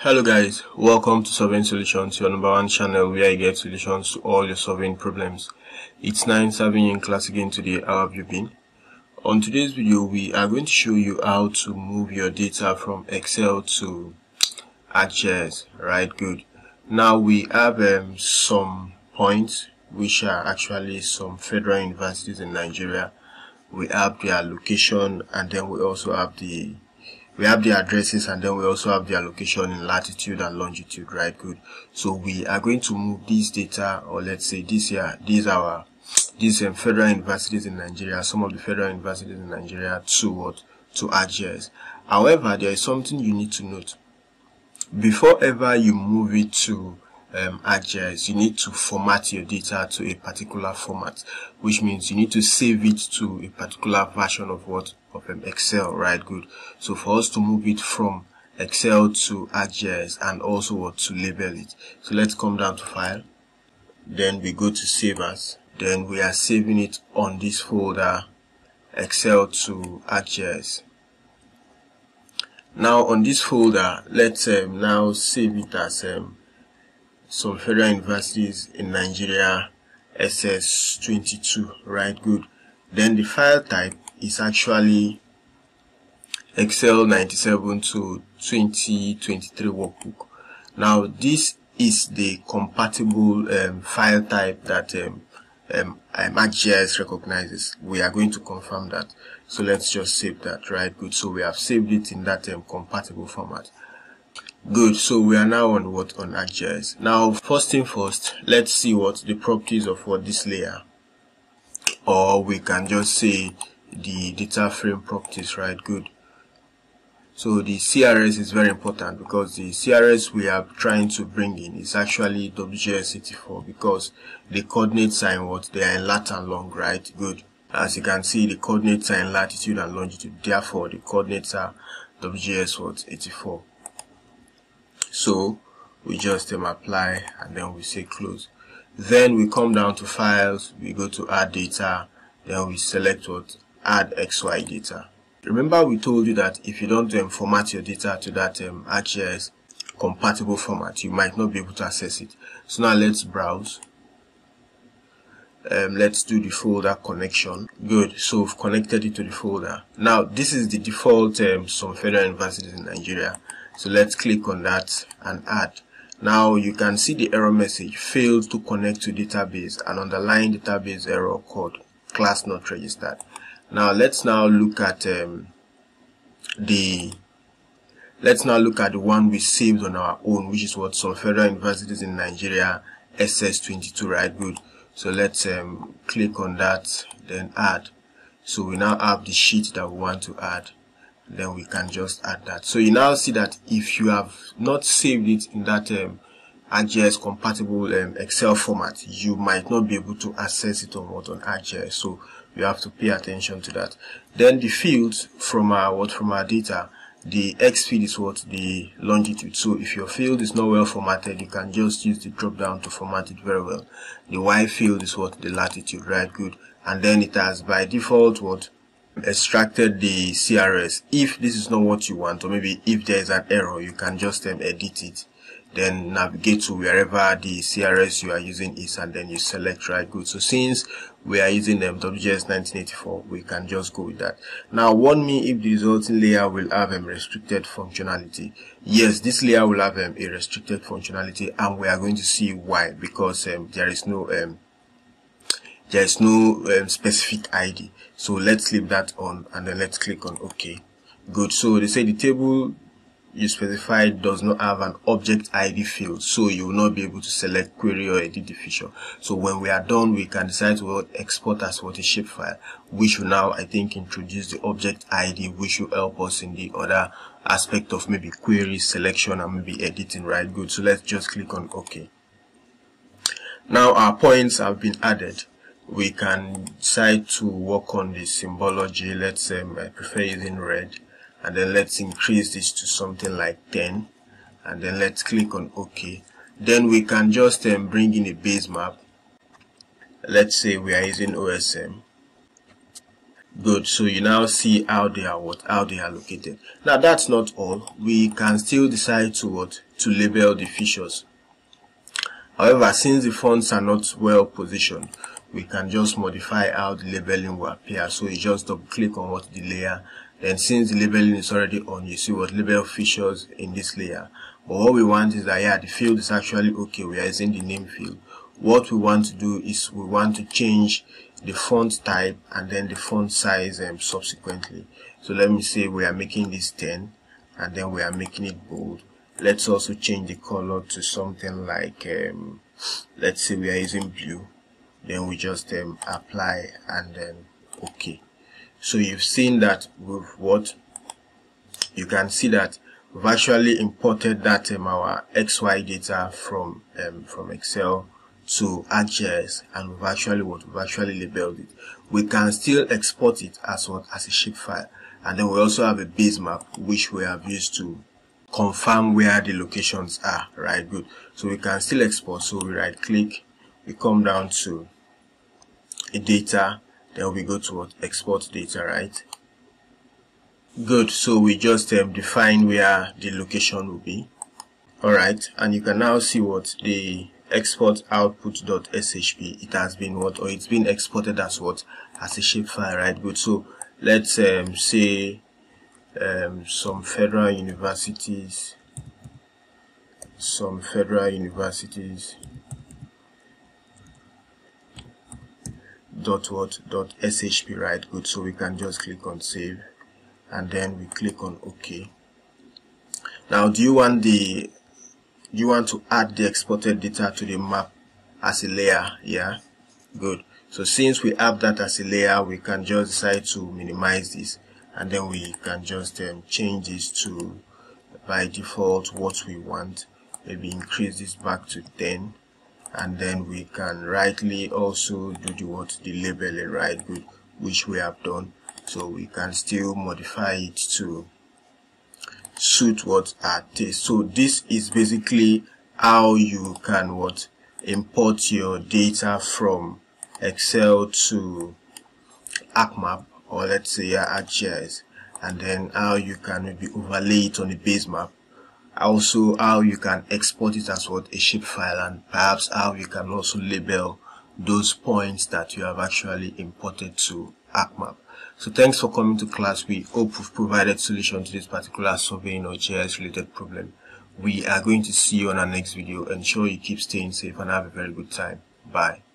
Hello guys, welcome to Surveying Solutions, your number one channel where you get solutions to all your solving problems. It's 9 serving you in class again today, how have you been? On today's video, we are going to show you how to move your data from Excel to ArcGIS, right, good. Now we have um, some points which are actually some federal universities in Nigeria. We have their location and then we also have the we have the addresses and then we also have their location in latitude and longitude right? Good. So we are going to move this data or let's say this year these are these um, federal universities in Nigeria some of the federal universities in Nigeria to what? To ArcGIS however there is something you need to note. Before ever you move it to um, ArcGIS, you need to format your data to a particular format, which means you need to save it to a particular version of what of um, Excel, right? Good. So for us to move it from Excel to ArcGIS and also what to label it. So let's come down to File, then we go to Save As, then we are saving it on this folder Excel to ArcGIS. Now on this folder, let's um, now save it as um, some federal universities in Nigeria SS22 right good. Then the file type is actually Excel 97 to 2023 workbook. Now this is the compatible um, file type that um, um, ArcGIS recognizes. We are going to confirm that. So let's just save that right good. So we have saved it in that um, compatible format Good, so we are now on what on ArcGIS. Now, first thing first, let's see what the properties of what this layer, or we can just say the data frame properties, right? Good. So the CRS is very important because the CRS we are trying to bring in is actually WGS84 because the coordinates are in what they are in lat and long, right? Good. As you can see, the coordinates are in latitude and longitude. Therefore, the coordinates are WGS what 84 so we just um, apply and then we say close. Then we come down to files we go to add data then we select what add xy data. Remember we told you that if you don't um, format your data to that um, compatible format you might not be able to access it. So now let's browse. Um, let's do the folder connection. Good. So we've connected it to the folder. Now this is the default um, some federal universities in Nigeria so let's click on that and add. Now you can see the error message failed to connect to database and underlying database error code class not registered. Now let's now look at um, the let's now look at the one we saved on our own which is what some federal universities in Nigeria SS22 right good so let's um, click on that then add. So we now have the sheet that we want to add then we can just add that. So you now see that if you have not saved it in that um, ArcGIS compatible um, Excel format you might not be able to access it on what on ArcGIS so you have to pay attention to that. Then the fields from our what from our data the X field is what the longitude. So if your field is not well formatted you can just use the drop down to format it very well. The Y field is what? The latitude right? Good. And then it has by default what extracted the CRS. If this is not what you want, or maybe if there is an error, you can just um, edit it. Then navigate to wherever the CRS you are using is, and then you select right good. So since we are using um, WGS 1984, we can just go with that. Now, warn me if the resulting layer will have um, restricted functionality. Yes, this layer will have um, a restricted functionality, and we are going to see why because um, there is no um, there is no um, specific ID. So let's leave that on and then let's click on OK. Good. So they say the table you specified does not have an object ID field, so you will not be able to select query or edit the feature. So when we are done, we can decide to export as what a shapefile, which will now, I think, introduce the object ID, which will help us in the other aspect of maybe query selection and maybe editing, right? Good. So let's just click on OK. Now our points have been added we can decide to work on the symbology let's um, I prefer using red and then let's increase this to something like 10 and then let's click on OK. Then we can just um, bring in a base map. Let's say we are using OSM good. So you now see how they are what how they are located. Now that's not all. We can still decide to what to label the features. However, since the fonts are not well positioned, we can just modify how the labeling will appear. So you just double click on what the layer. Then since the labeling is already on, you see what label features in this layer. But what we want is that yeah, the field is actually okay. We are using the name field. What we want to do is we want to change the font type and then the font size um, subsequently. So let me say we are making this 10 and then we are making it bold. Let's also change the color to something like, um, let's say we are using blue. Then we just um, apply and then okay. So you've seen that with what? You can see that we've actually imported that um, our XY data from um, from Excel to ArcGIS and we've actually what? We've actually labeled it. We can still export it as what? As a shapefile and then we also have a base map which we have used to confirm where the locations are right? Good. So we can still export. So we right click we come down to data then we go to what export data right? Good so we just um, define where the location will be. All right and you can now see what the export output.shp it has been what or it's been exported as what as a shapefile right? Good so let's um, say um, some federal universities some federal universities dot what dot shp right? Good. So we can just click on save and then we click on ok. Now do you want the do you want to add the exported data to the map as a layer? Yeah. Good. So since we have that as a layer we can just decide to minimize this and then we can just um, change this to by default what we want. Maybe increase this back to 10 and then we can rightly also do the what the labeling right which we have done. So we can still modify it to suit what our taste. So this is basically how you can what import your data from excel to ArcMap or let's say ArcGIS and then how you can maybe overlay it on the base map also how you can export it as what a shapefile and perhaps how you can also label those points that you have actually imported to ArcMap. So thanks for coming to class. We hope we've provided solution to this particular surveying or GIS related problem. We are going to see you on our next video. Ensure you keep staying safe and have a very good time. Bye.